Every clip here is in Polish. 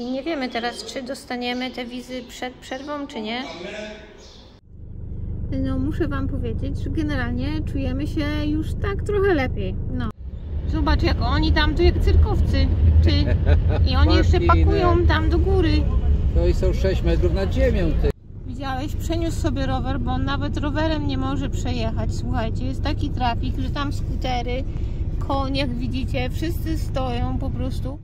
I nie wiemy teraz, czy dostaniemy te wizy przed przerwą, czy nie. No, muszę Wam powiedzieć, że generalnie czujemy się już tak trochę lepiej. No. Zobacz, jak oni tam tu jak cyrkowcy. Ty. I oni jeszcze pakują tam do góry. To i są 6 metrów nad ziemią, ty. Widziałeś? Przeniósł sobie rower, bo on nawet rowerem nie może przejechać. Słuchajcie, jest taki trafik, że tam skutery, konie, jak widzicie, wszyscy stoją po prostu.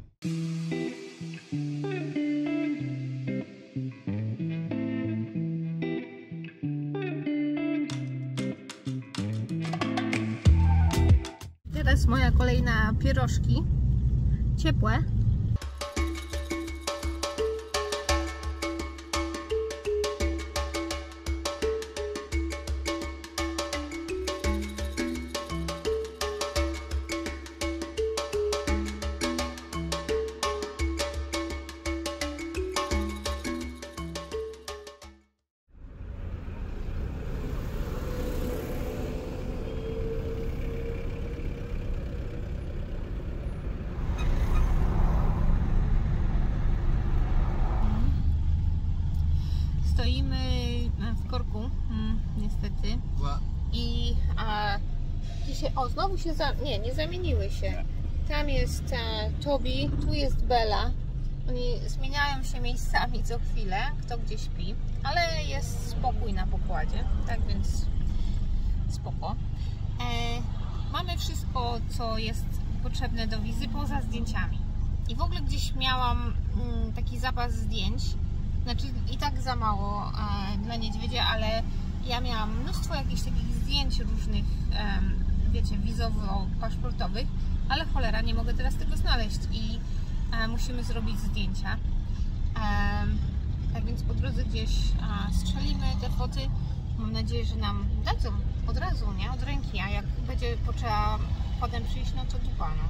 Pierożki. Ciepłe. Korku, mm, niestety. I a, dzisiaj, o znowu się, za, nie, nie zamieniły się. Tam jest e, Tobi, tu jest Bella. Oni zmieniają się miejscami co chwilę, kto gdzie śpi, ale jest spokój na pokładzie, tak więc spoko. E, mamy wszystko, co jest potrzebne do wizy, poza zdjęciami. I w ogóle gdzieś miałam mm, taki zapas zdjęć, znaczy i tak za mało e, dla niedźwiedzia, ale ja miałam mnóstwo jakichś takich zdjęć różnych, em, wiecie, wizowo-paszportowych, ale cholera, nie mogę teraz tego znaleźć i e, musimy zrobić zdjęcia. Tak więc po drodze gdzieś strzelimy te foty. Mam nadzieję, że nam dadzą od razu, nie? Od ręki, a jak będzie potrzeba potem przyjść, no to dupa, no.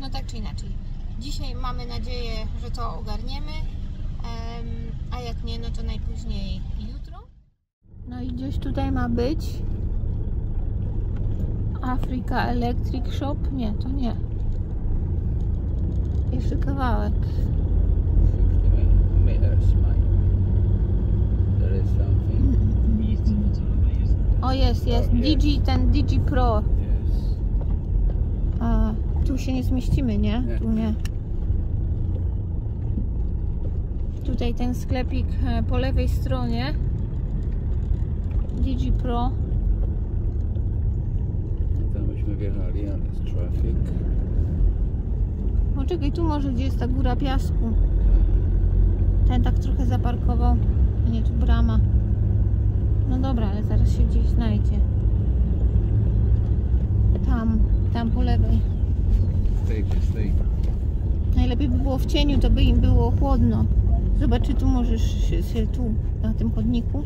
No tak czy inaczej. Dzisiaj mamy nadzieję, że to ogarniemy, em, a jak nie, no to najpóźniej jutro. No i gdzieś tutaj ma być Africa Electric Shop. Nie, to nie. Jeszcze kawałek. O jest, jest. Digi, ten Digi Pro. A, tu się nie zmieścimy? Nie. Tu nie. Tutaj ten sklepik e, po lewej stronie. Digi Pro. Tam byśmy wjechali, ale jest traffic. O czekaj, tu może gdzie jest ta góra piasku. Ten tak trochę zaparkował. A nie, tu brama. No dobra, ale zaraz się gdzieś znajdzie. Tam, tam po lewej. Stay, stay. Najlepiej by było w cieniu, to by im było chłodno. Zobacz, czy tu możesz się, się tu, na tym chodniku.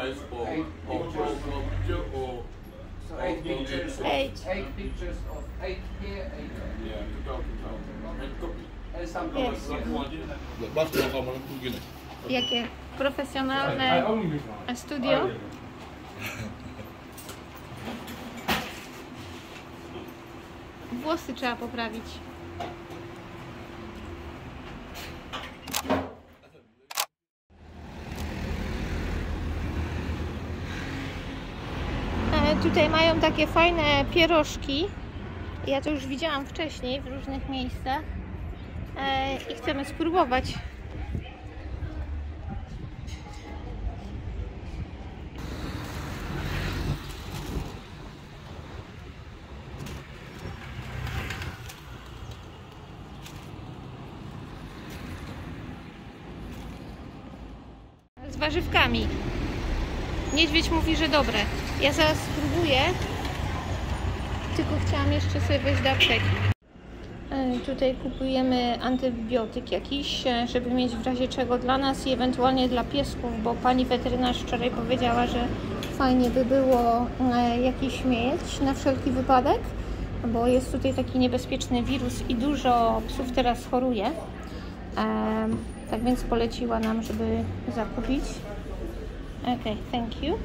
Eight or eight pictures. Eight. Eight pictures of eight here, eight there. Yeah, 2,000, 2,000. And copy. And some Yes. Jakie profesjonalne studio. Włosy trzeba poprawić. Tutaj mają takie fajne pierożki. Ja to już widziałam wcześniej w różnych miejscach e, i chcemy spróbować. z warzywkami. Niedźwiedź mówi, że dobre. Ja zaraz spróbuję. Tylko chciałam jeszcze sobie wejść do apteki. E, Tutaj kupujemy antybiotyk jakiś, e, żeby mieć w razie czego dla nas i ewentualnie dla piesków, bo pani weterynarz wczoraj powiedziała, że fajnie by było e, jakiś mieć na wszelki wypadek, bo jest tutaj taki niebezpieczny wirus i dużo psów teraz choruje. Tak więc poleciła nam, żeby zakupić. Ok, thank you.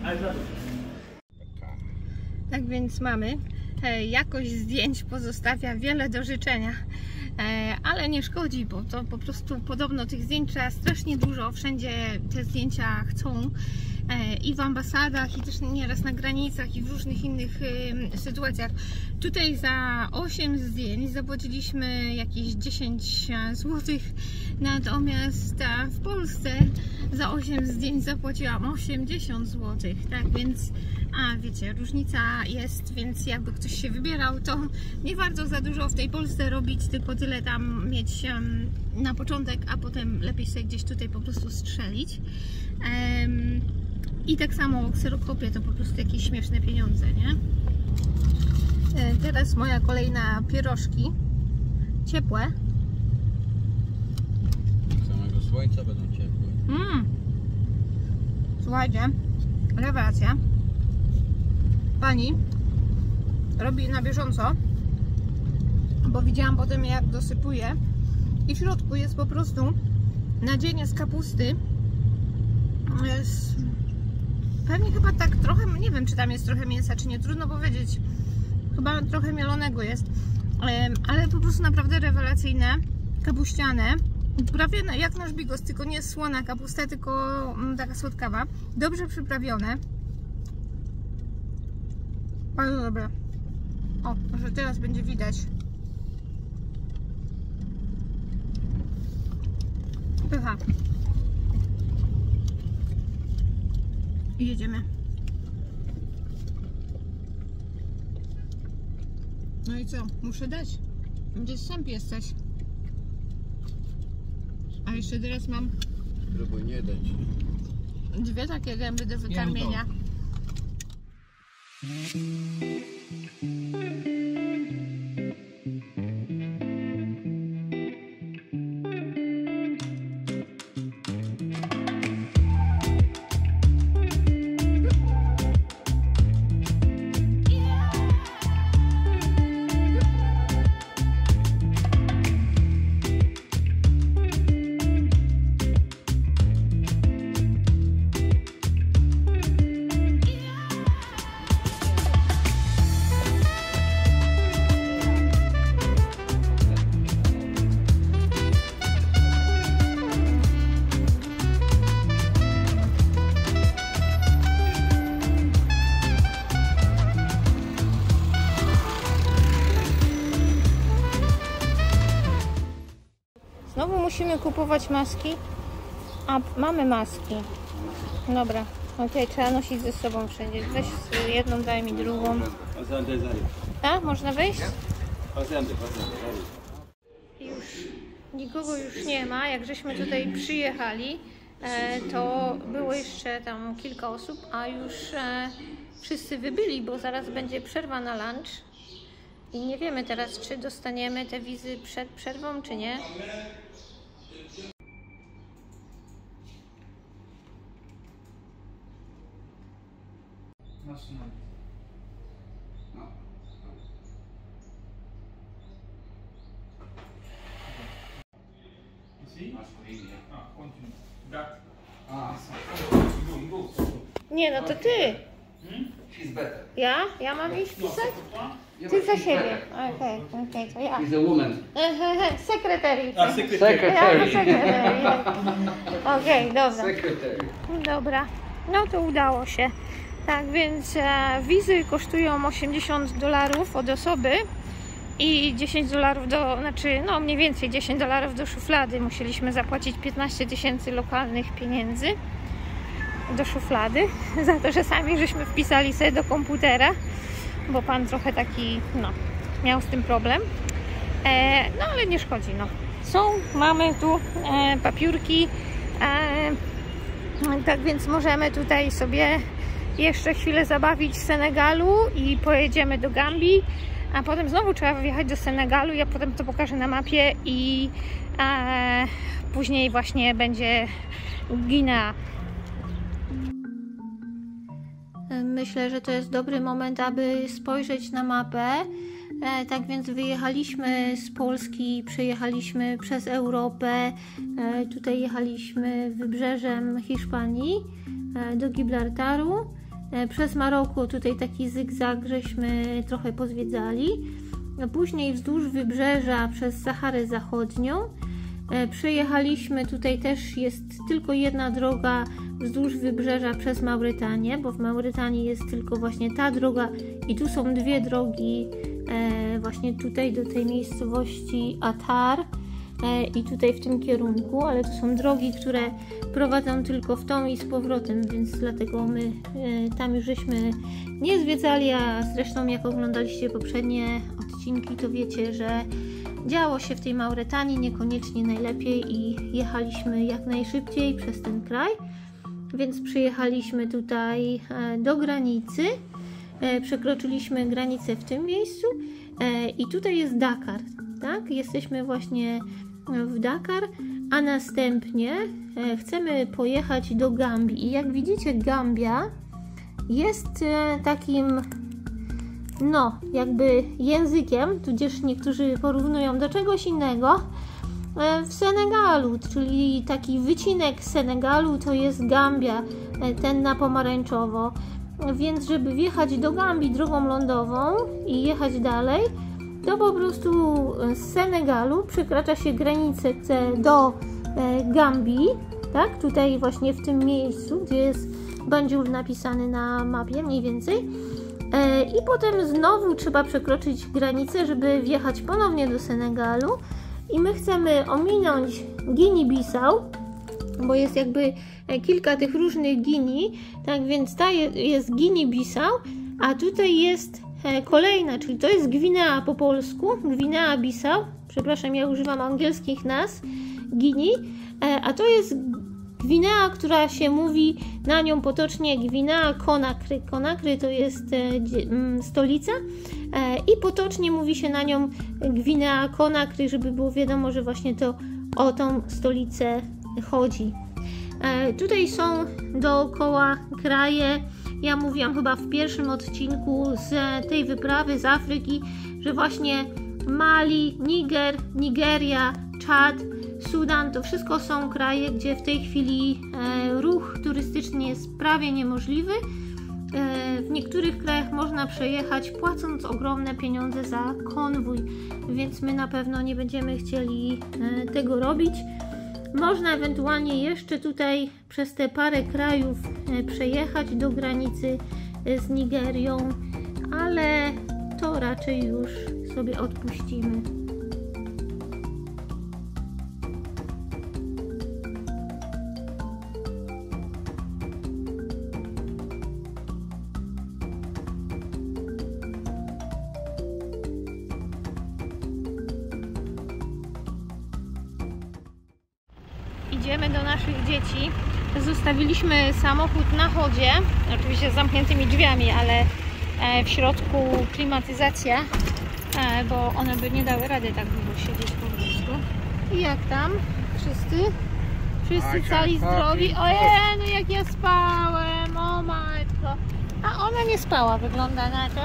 Tak więc mamy. E, Jakość zdjęć pozostawia wiele do życzenia, E, ale nie szkodzi, bo to po prostu podobno tych zdjęć trzeba strasznie dużo. Wszędzie te zdjęcia chcą E, i w ambasadach, i też nieraz na granicach, i w różnych innych sytuacjach. Tutaj za 8 zdjęć zapłaciliśmy jakieś 10 zł, natomiast w Polsce za 8 zdjęć zapłaciłam 80 zł, tak więc a wiecie, różnica jest, więc jakby ktoś się wybierał, to nie warto za dużo w tej Polsce robić, tylko tyle tam mieć na początek, a potem lepiej sobie gdzieś tutaj po prostu strzelić. I tak samo kserokopie to po prostu jakieś śmieszne pieniądze, nie? E, Teraz moja kolejna pierożki. Ciepłe. Samego słońca będą ciepłe. Mmm. Słuchajcie, rewelacja. Pani robi na bieżąco, bo widziałam potem jak dosypuje i w środku jest po prostu nadzienie z kapusty. Jest pewnie chyba tak trochę, nie wiem czy tam jest trochę mięsa, czy nie, trudno powiedzieć. Chyba trochę mielonego jest, Em, ale po prostu naprawdę rewelacyjne, kapuściane. Prawie jak nasz bigos, tylko nie słona kapusta, tylko mm, taka słodkawa. Dobrze przyprawione. Bardzo dobre. O, może teraz będzie widać. Pycha. I jedziemy. No i co? Muszę dać. Gdzieś sęp jesteś. A jeszcze teraz mam Próbuj nie dać. dwie takie gęby do wykarmienia. Thank mm -hmm. you. Musimy kupować maski. A, mamy maski. Dobra, okej, trzeba nosić ze sobą wszędzie. Weź jedną, daj mi drugą. A, można wejść? Już nikogo już nie ma. Jak żeśmy tutaj przyjechali, e, to było jeszcze tam kilka osób, a już e, wszyscy wybyli, bo zaraz będzie przerwa na lunch. I nie wiemy teraz, czy dostaniemy te wizy przed przerwą, czy nie. No. See? Maskulinie. Ah, continue. That. Ah, Good, good. Nie, no to ty. better. Ja? Ja mam iść No, pisać? Yeah, Ty za siebie. Okej, okej, to ja. She's a woman. Sekretariat. Sekretariat. Okej, dobra. Secretary. Dobra, no to udało się. Tak więc e, wizy kosztują 80 dolarów od osoby i 10 dolarów do, znaczy no mniej więcej 10 dolarów do szuflady. Musieliśmy zapłacić 15 tysięcy lokalnych pieniędzy do szuflady za to, że sami żeśmy wpisali sobie do komputera, bo pan trochę taki, no, miał z tym problem. E, no ale nie szkodzi, no. Są, mamy tu e, papiurki. E, Tak więc możemy tutaj sobie jeszcze chwilę zabawić w Senegalu i pojedziemy do Gambii, a potem znowu trzeba wyjechać do Senegalu. Ja potem to pokażę na mapie i e, później właśnie będzie Guinea. Myślę, że to jest dobry moment, aby spojrzeć na mapę. E, tak więc wyjechaliśmy z Polski, przejechaliśmy przez Europę, e, tutaj jechaliśmy wybrzeżem Hiszpanii e, do Gibraltaru. E, przez Maroko tutaj taki zygzak żeśmy trochę pozwiedzali. E, Później wzdłuż wybrzeża przez Saharę Zachodnią. E, Przejechaliśmy tutaj też jest tylko jedna droga wzdłuż wybrzeża przez Maurytanię, bo w Maurytanii jest tylko właśnie ta droga i tu są dwie drogi e, właśnie tutaj do tej miejscowości Atar i tutaj w tym kierunku, ale to są drogi, które prowadzą tylko w tą i z powrotem, więc dlatego my e, tam już żeśmy nie zwiedzali, a zresztą jak oglądaliście poprzednie odcinki, to wiecie, że działo się w tej Mauretanii niekoniecznie najlepiej i jechaliśmy jak najszybciej przez ten kraj. Więc przyjechaliśmy tutaj e, do granicy, e, przekroczyliśmy granicę w tym miejscu i tutaj jest Dakar, tak? Jesteśmy właśnie w Dakar, a następnie e, chcemy pojechać do Gambii. Jak widzicie, Gambia jest e, takim no, jakby językiem, tudzież niektórzy porównują do czegoś innego, e, w Senegalu, czyli taki wycinek Senegalu to jest Gambia, ten na pomarańczowo. Więc żeby wjechać do Gambii drogą lądową i jechać dalej, to po prostu z Senegalu przekracza się granicę e, do e, Gambii, tak? Tutaj właśnie w tym miejscu, gdzie jest Banjul napisany na mapie mniej więcej. E, I potem znowu trzeba przekroczyć granicę, żeby wjechać ponownie do Senegalu. I my chcemy ominąć Guinea-Bissau, bo jest jakby e, kilka tych różnych Guinea, tak więc ta je- jest Guinea-Bissau, a tutaj jest e, kolejna, czyli to jest Gwinea po polsku, Gwinea-Bissau, przepraszam, ja używam angielskich nazw, Guinea, e, a to jest Gwinea, która się mówi na nią potocznie Gwinea Conakry. Conakry to jest e, mm, stolica e, i potocznie mówi się na nią Gwinea Conakry, żeby było wiadomo, że właśnie to o tą stolicę chodzi. E, Tutaj są dookoła kraje. Ja mówiłam chyba w pierwszym odcinku z tej wyprawy z Afryki, że właśnie Mali, Niger, Nigeria, Czad, Sudan to wszystko są kraje, gdzie w tej chwili e, ruch turystyczny jest prawie niemożliwy. E, W niektórych krajach można przejechać płacąc ogromne pieniądze za konwój, więc my na pewno nie będziemy chcieli e, tego robić. Można ewentualnie jeszcze tutaj przez te parę krajów e, przejechać do granicy e, z Nigerią, ale to raczej już sobie odpuścimy. Idziemy do naszych dzieci. Zostawiliśmy samochód na chodzie, oczywiście z zamkniętymi drzwiami, ale e, w środku klimatyzacja, e, bo one by nie dały rady tak długo siedzieć po prostu. I jak tam? Wszyscy? Wszyscy I cali zdrowi? Ojej, no jak ja spałem, o matko. A ona nie spała, wygląda na to.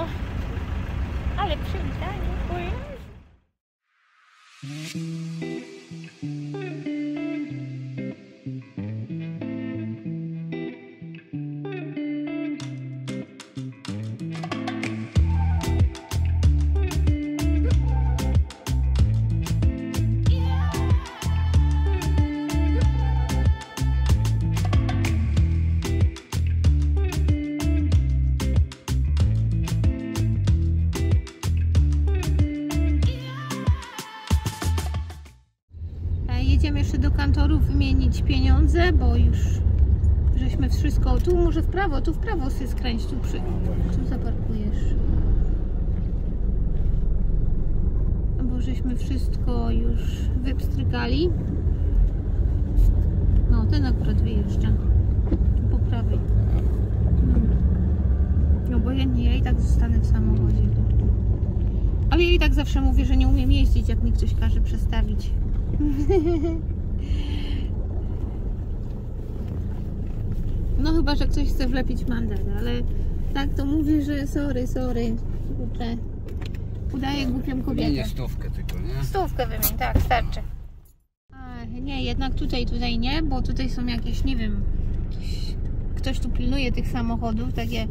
do kantorów wymienić pieniądze, bo już żeśmy wszystko... Tu może w prawo, tu w prawo się skręć, tu przy... Tu zaparkujesz. No bo żeśmy wszystko już wypstrykali. No, ten akurat wyjeżdża. Tu po prawej. No bo ja nie, ja i tak zostanę w samochodzie. Ale ja i tak zawsze mówię, że nie umiem jeździć, jak mi ktoś każe przestawić. No chyba, że ktoś chce wlepić mandat, ale tak to mówię, że sorry, sorry. Kurczę. Udaję głupią kobietę. Wymienię stówkę tylko, nie? Stówkę wymień, tak, starczy. A, nie, jednak tutaj, tutaj nie, bo tutaj są jakieś, nie wiem, ktoś, ktoś tu pilnuje tych samochodów, takie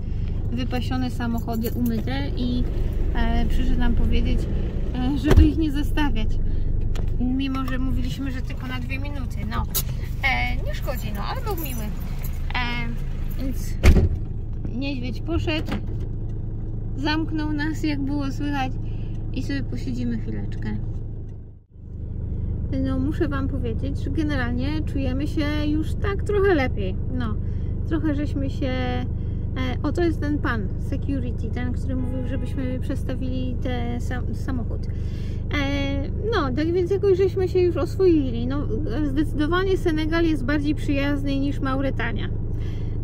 wypasione samochody umyte i e, przyszedł nam powiedzieć, e, żeby ich nie zostawiać. Mimo, że mówiliśmy, że tylko na dwie minuty, no. E, nie szkodzi, no, ale był miły. E, więc niedźwiedź poszedł, zamknął nas, jak było słychać i sobie posiedzimy chwileczkę. No, muszę Wam powiedzieć, że generalnie czujemy się już tak trochę lepiej. No, trochę żeśmy się. E, o, to jest ten pan, security, ten, który mówił, żebyśmy przestawili ten sam, samochód. E, no, tak więc jakoś żeśmy się już oswoili. No, zdecydowanie Senegal jest bardziej przyjazny niż Mauretania.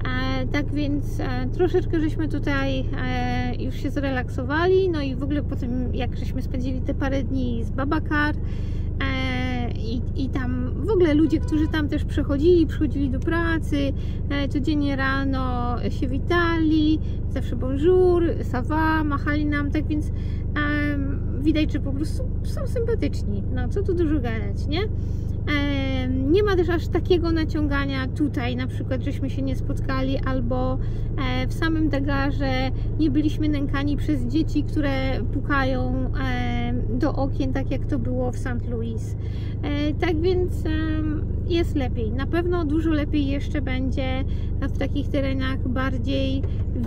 E, tak więc e, troszeczkę żeśmy tutaj e, już się zrelaksowali, no i w ogóle po tym jak żeśmy spędzili te parę dni z Babakar e, i, i tam w ogóle ludzie, którzy tam też przechodzili, przychodzili do pracy, e, codziennie rano się witali, zawsze bonjour, ça va, machali nam, tak więc widać, że po prostu są sympatyczni, no co tu dużo gadać, nie? Em, Nie ma też aż takiego naciągania tutaj, na przykład, żeśmy się nie spotkali, albo e, w samym Dagarze nie byliśmy nękani przez dzieci, które pukają e, do okien, tak jak to było w St. Louis. E, Tak więc jest lepiej. Na pewno dużo lepiej jeszcze będzie w takich terenach bardziej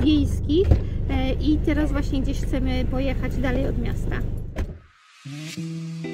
wiejskich e, i teraz właśnie gdzieś chcemy pojechać dalej od miasta. Thank you.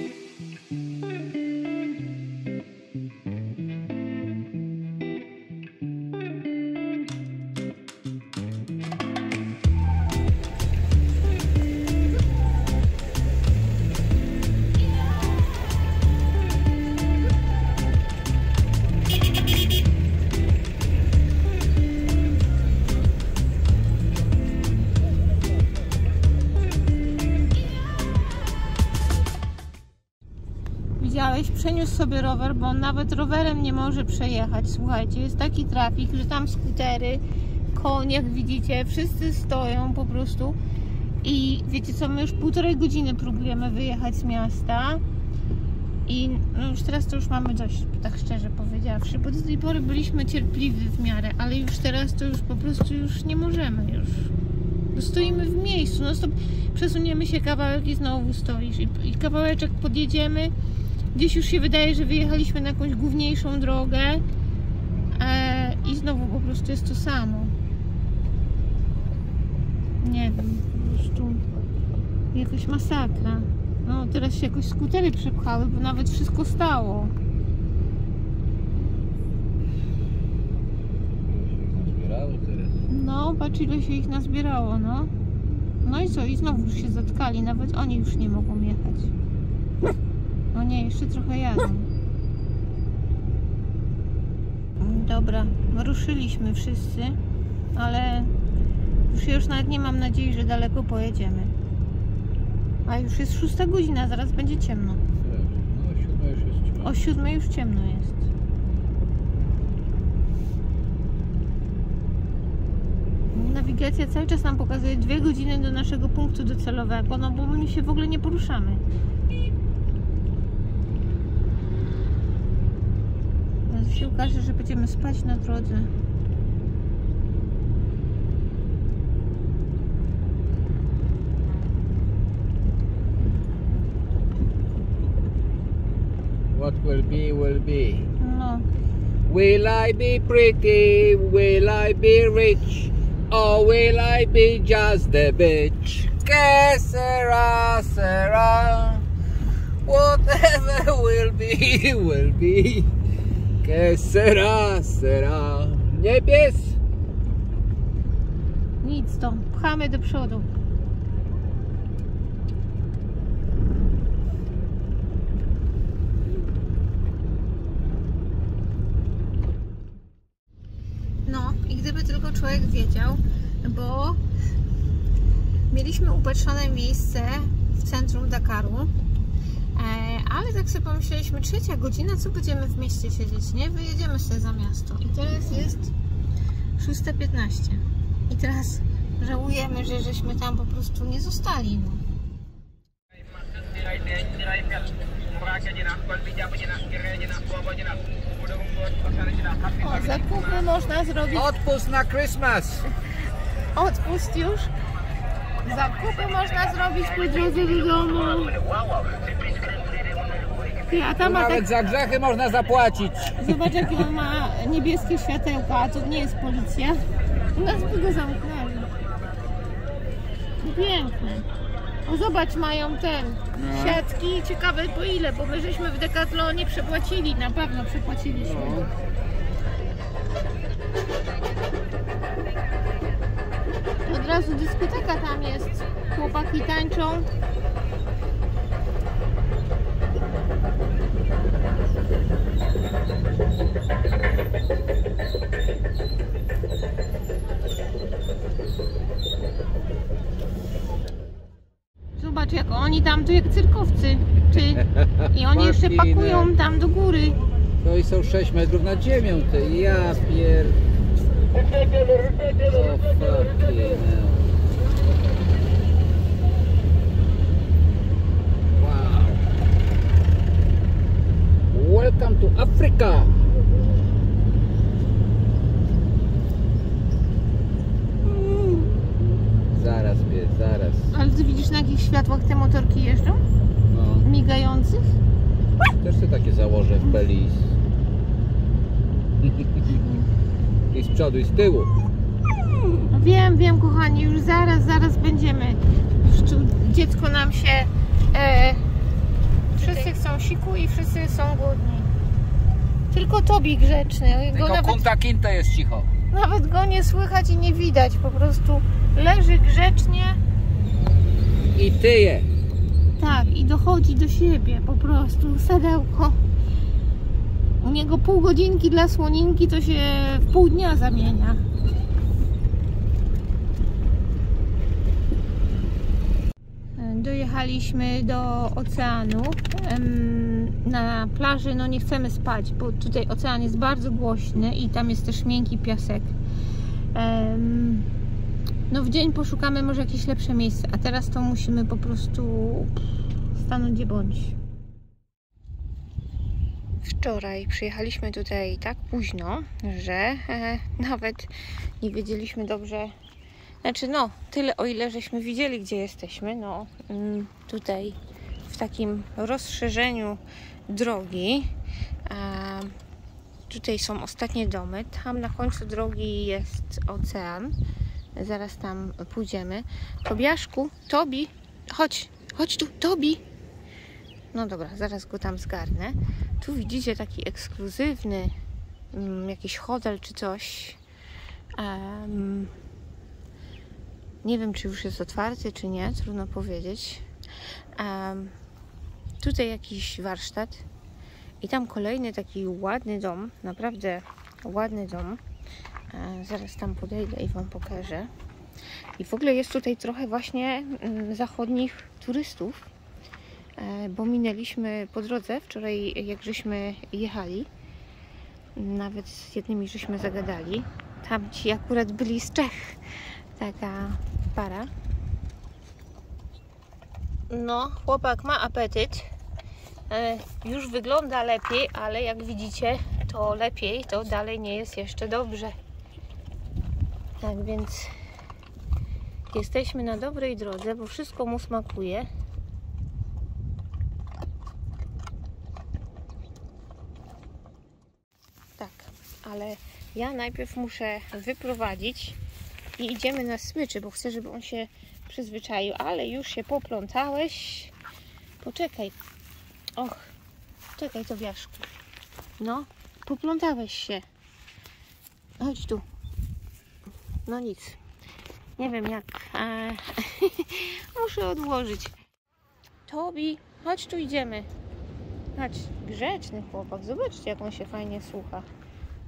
Przeniósł sobie rower, bo on nawet rowerem nie może przejechać. Słuchajcie, jest taki trafik, że tam skutery, konie, jak widzicie, wszyscy stoją po prostu. I wiecie co, my już półtorej godziny próbujemy wyjechać z miasta. I no już teraz to już mamy dość, tak szczerze powiedziawszy, bo do tej pory byliśmy cierpliwi w miarę, ale już teraz to już po prostu już nie możemy już. Bo Stoimy w miejscu, no stop, przesuniemy się kawałek i znowu stoisz. I, I kawałeczek podjedziemy, gdzieś już się wydaje, że wyjechaliśmy na jakąś główniejszą drogę e, i znowu po prostu jest to samo. Nie wiem, po prostu jakaś masakra. No teraz się jakoś skutery przepchały, bo nawet wszystko stało. No, patrz ile się ich nazbierało, no. No i co? I znowu już się zatkali, nawet oni już nie mogą jechać. No nie, jeszcze trochę jadą. Dobra, ruszyliśmy wszyscy, ale już już nawet nie mam nadziei, że daleko pojedziemy. A już jest szósta godzina, zaraz będzie. No, ciemno. O siódmej już ciemno jest. Nawigacja cały czas nam pokazuje dwie godziny do naszego punktu docelowego, no bo my się w ogóle nie poruszamy. Się okaże, że będziemy spać na drodze. What will be, will be. No, Will I be pretty? Will I be rich? Or will I be just a bitch? Que sera, sera. Whatever will be, will be. Que sera, sera. Nie pies? nic to. Pchamy do przodu. No i gdyby tylko człowiek wiedział, bo mieliśmy upatrzone miejsce w centrum Dakaru, ale tak sobie pomyśleliśmy, trzecia godzina, co będziemy w mieście siedzieć, nie? Wyjedziemy sobie za miasto. I teraz jest 6.15. I teraz żałujemy, że żeśmy tam po prostu nie zostali. No. O, zakupy można zrobić. Odpust na Christmas! Odpust już. Zakupy można zrobić po drodze do domu. Ty, a ma tak, Nawet za grzechy można zapłacić. zobacz jakie on ma niebieskie światełka, a to nie jest policja. U nas by go zamknęli. Piękne. O zobacz, mają ten, No. siatki, ciekawe po ile, bo my żeśmy w Decathlonie przepłacili, na pewno przepłaciliśmy. No. Od razu dyskoteka tam jest. Chłopaki tańczą. Zobacz jak oni tam tu jak cyrkowcy. Ty. I oni jeszcze pakują no. tam do góry. No i są 6 metrów nad ziemią, ty. Ja pier... O fucking hell. Wow. Welcome to Africa. Zaraz. Ale ty widzisz na jakich światłach te motorki jeżdżą? No, Migających? też sobie takie założę w Belize. I z przodu, i z tyłu. Wiem, wiem, kochani, już zaraz, zaraz będziemy. Już tu dziecko nam się. E, wszyscy chcą siku i wszyscy są głodni. Tylko Tobi grzeczny. Go Tylko nawet, Kunta Kinte jest cicho. nawet go nie słychać i nie widać. Po prostu leży grzecznie. I tyje. Tak, i dochodzi do siebie po prostu. Sadełko. U niego pół godzinki dla słoninki to się w pół dnia zamienia. Dojechaliśmy do oceanu. Na plaży no nie chcemy spać, bo tutaj ocean jest bardzo głośny i tam jest też miękki piasek. No w dzień poszukamy może jakieś lepsze miejsce, a teraz to musimy po prostu stanąć gdzie bądź. Wczoraj przyjechaliśmy tutaj tak późno, że e, nawet nie wiedzieliśmy dobrze, znaczy no, tyle o ile żeśmy widzieli, gdzie jesteśmy, no mm, tutaj w takim rozszerzeniu drogi. A, tutaj są ostatnie domy, tam na końcu drogi jest ocean. Zaraz tam pójdziemy. Tobiaszku, Tobi, chodź, chodź tu, Tobi. No dobra, zaraz go tam zgarnę. Tu widzicie taki ekskluzywny mm, jakiś hotel czy coś. Em, nie wiem, czy już jest otwarty, czy nie, trudno powiedzieć. Em, tutaj jakiś warsztat i tam kolejny taki ładny dom, naprawdę ładny dom. E, Zaraz tam podejdę i Wam pokażę. I w ogóle jest tutaj trochę właśnie mm, zachodnich turystów, e, bo minęliśmy po drodze wczoraj, jak żeśmy jechali. Nawet z jednymi żeśmy zagadali. Tam ci akurat byli z Czech. Taka para. No, chłopak ma apetyt. E, Już wygląda lepiej, ale jak widzicie, to lepiej, to dalej nie jest jeszcze dobrze. Tak więc jesteśmy na dobrej drodze, bo wszystko mu smakuje. Tak, ale ja najpierw muszę wyprowadzić i idziemy na smyczy, bo chcę, żeby on się przyzwyczaił, ale już się poplątałeś. Poczekaj. Och, czekaj to wiaszku. No, poplątałeś się. Chodź tu. No nic. Nie wiem jak. E, muszę odłożyć. Tobi, chodź tu idziemy. Chodź, grzeczny chłopak. Zobaczcie jak on się fajnie słucha.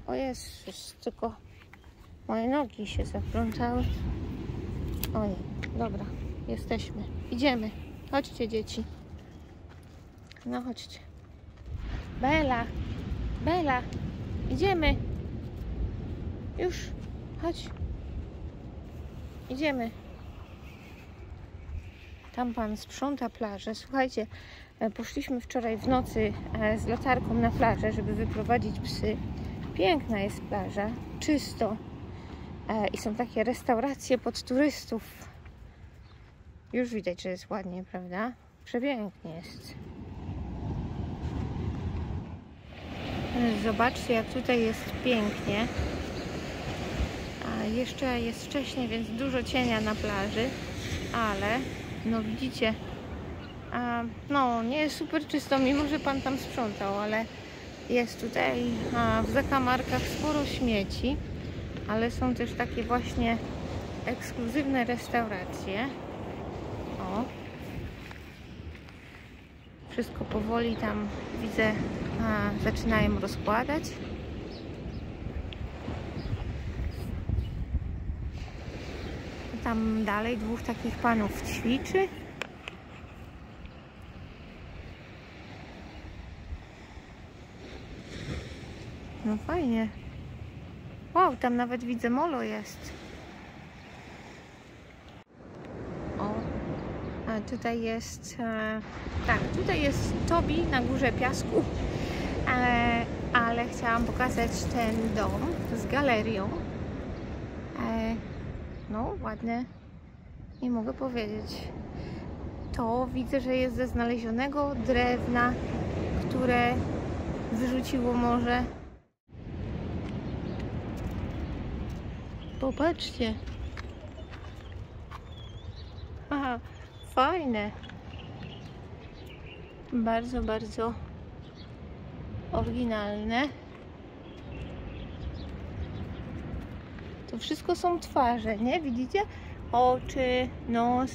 O Jezus, tylko moje nogi się zaplątały. Oj. Dobra, jesteśmy. Idziemy. Chodźcie, dzieci. No chodźcie. Bela, Bela, idziemy. Już, chodź. Idziemy. Tam pan sprząta plażę. Słuchajcie, e, poszliśmy wczoraj w nocy e, z latarką na plażę, żeby wyprowadzić psy. Piękna jest plaża, czysto. E, I są takie restauracje pod turystów. Już widać, że jest ładnie, prawda? Przepięknie jest. Zobaczcie, jak tutaj jest pięknie. Jeszcze jest wcześnie, więc dużo cienia na plaży, ale no widzicie, a, no nie jest super czysto, mimo że pan tam sprzątał, ale jest tutaj a, w zakamarkach sporo śmieci, ale są też takie właśnie ekskluzywne restauracje. O. Wszystko powoli tam widzę, a, zaczynają rozkładać. Tam dalej dwóch takich panów ćwiczy. No fajnie. Wow, tam nawet widzę molo jest. O, a tutaj jest, e, tak, tutaj jest Tobi na górze piasku, e, ale chciałam pokazać ten dom z galerią. Ładne. Nie mogę powiedzieć. To widzę, że jest ze znalezionego drewna, które wyrzuciło morze. Popatrzcie. Aha, fajne. Bardzo, bardzo oryginalne. To wszystko są twarze, nie? Widzicie? Oczy, nos,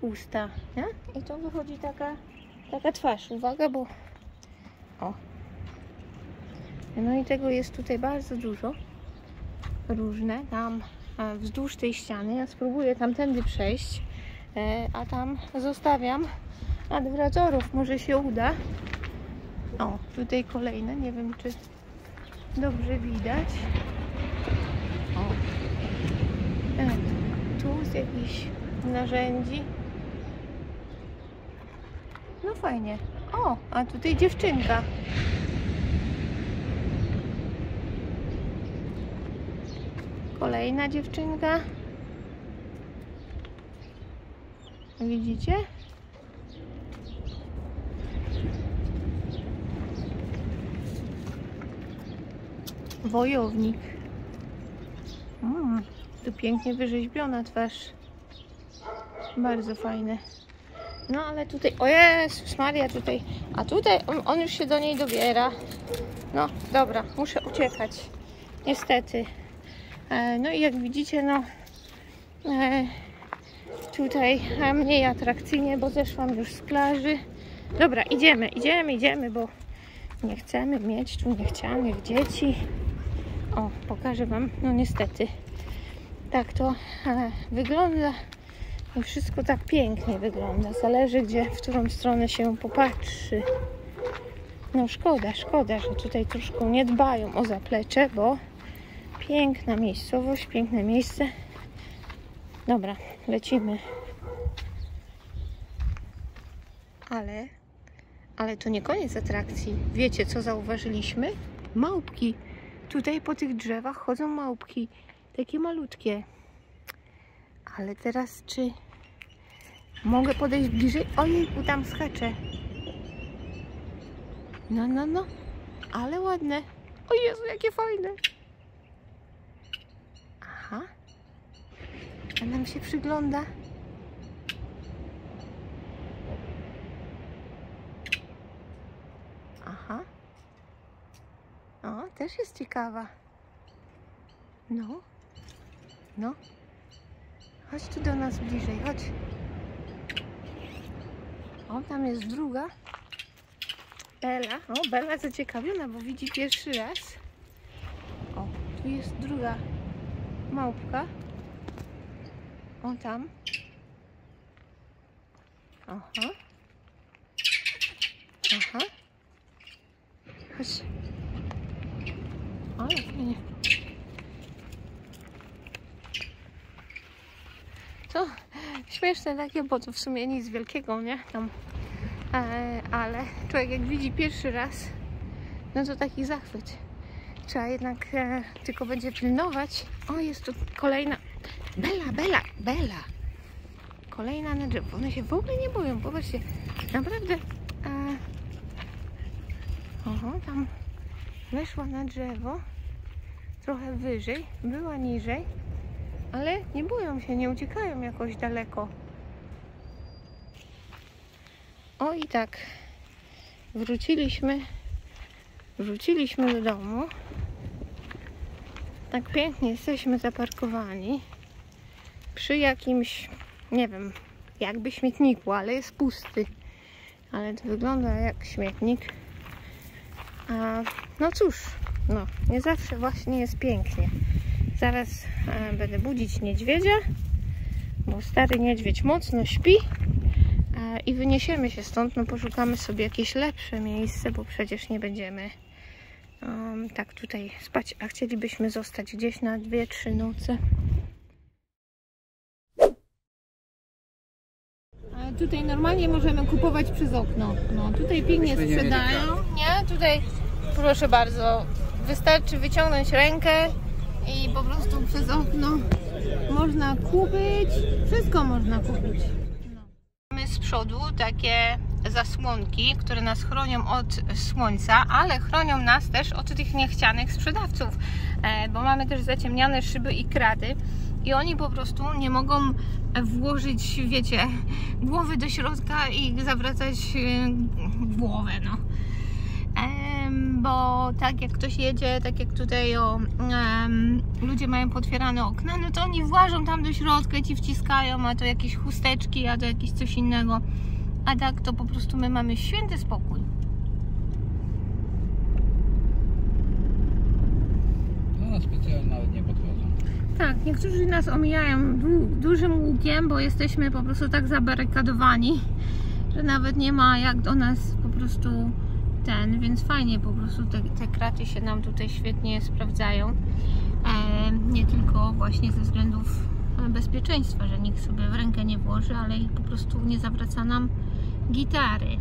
usta, nie? I to wychodzi taka, taka twarz. Uwaga, bo... O. No i tego jest tutaj bardzo dużo. Różne. Tam e, wzdłuż tej ściany. Ja spróbuję tamtędy przejść. E, a tam zostawiam adwratorów. Może się uda. O, tutaj kolejne. Nie wiem, czy dobrze widać. O. E, z jakichś narzędzi. No fajnie. O, a tutaj dziewczynka. Kolejna dziewczynka. Widzicie? Wojownik. Mm, tu pięknie wyrzeźbiona twarz. Bardzo fajne. No ale tutaj, o Jezus Maria, tutaj, a tutaj on, on już się do niej dobiera. No dobra, muszę uciekać. Niestety. E, no i jak widzicie, no e, tutaj mniej atrakcyjnie, bo zeszłam już z plaży. Dobra, idziemy, idziemy, idziemy, bo nie chcemy mieć tu niechcianych dzieci. O, pokażę Wam, no niestety, tak to wygląda. I wszystko tak pięknie wygląda. Zależy, gdzie, w którą stronę się popatrzy. No szkoda, szkoda, że tutaj troszkę nie dbają o zaplecze, bo piękna miejscowość, piękne miejsce. Dobra, lecimy. Ale, ale to nie koniec atrakcji. Wiecie, co zauważyliśmy? Małpki. Tutaj po tych drzewach chodzą małpki. Takie malutkie. Ale teraz czy mogę podejść bliżej? Ojejku, tam skacze. No, no, no. Ale ładne. O Jezu, jakie fajne. Aha. A nam się przygląda. Aha. O, też jest ciekawa. No. No. Chodź tu do nas bliżej, chodź. O, tam jest druga. Bela. O, Bela zaciekawiona, bo widzi pierwszy raz. O, tu jest druga małpka. O tam. Aha. Aha. Chodź. Ale fajnie. To śmieszne takie, bo to w sumie nic wielkiego, nie? Tam. E, ale człowiek jak widzi pierwszy raz, no to taki zachwyt. Trzeba jednak e, tylko będzie pilnować. O, jest tu kolejna. Bela, Bela, Bela. Kolejna na drzewo. One się w ogóle nie boją. Popatrzcie, naprawdę. E, oho, tam weszła na drzewo. Trochę wyżej, była niżej, ale nie boją się, nie uciekają jakoś daleko. O i tak wróciliśmy wróciliśmy do domu. Tak pięknie jesteśmy zaparkowani przy jakimś, nie wiem, jakby śmietniku, ale jest pusty. Ale to wygląda jak śmietnik. A, no cóż, no, nie zawsze właśnie jest pięknie. Zaraz e, będę budzić niedźwiedzia, bo stary niedźwiedź mocno śpi e, i wyniesiemy się stąd, no poszukamy sobie jakieś lepsze miejsce, bo przecież nie będziemy um, tak tutaj spać, a chcielibyśmy zostać gdzieś na dwie, trzy noce. A tutaj normalnie możemy kupować przez okno. No tutaj pięknie sprzedają. Nie, tutaj proszę bardzo, wystarczy wyciągnąć rękę i po prostu przez okno można kupić. Wszystko można kupić. Mamy z przodu takie zasłonki, które nas chronią od słońca, ale chronią nas też od tych niechcianych sprzedawców, e, bo mamy też zaciemniane szyby i kraty i oni po prostu nie mogą włożyć, wiecie, głowy do środka i zawracać e, głowę, no. Bo tak jak ktoś jedzie, tak jak tutaj o, em, ludzie mają potwierane okna, no to oni włażą tam do środka i ci wciskają, a to jakieś chusteczki, a to jakieś coś innego. A tak to po prostu my mamy święty spokój. No specjalnie nawet nie podchodzą. Tak, niektórzy nas omijają du dużym łukiem, bo jesteśmy po prostu tak zabarykadowani, że nawet nie ma jak do nas po prostu ten, więc fajnie po prostu te, te kraty się nam tutaj świetnie sprawdzają. E, nie tylko właśnie ze względów bezpieczeństwa, że nikt sobie w rękę nie włoży, ale i po prostu nie zawraca nam gitary.